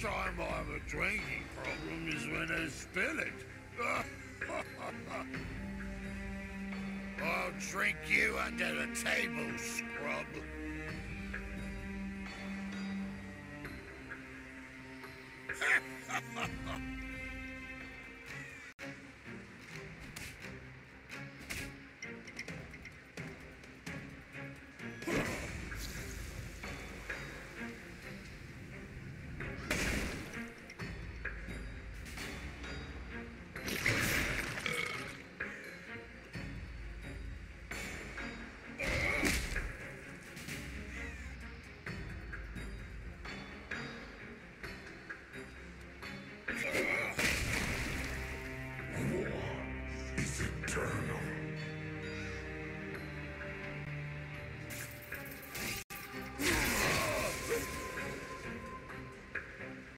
time I have a drinking problem is when I spill it. I'll drink you under the table, scrub.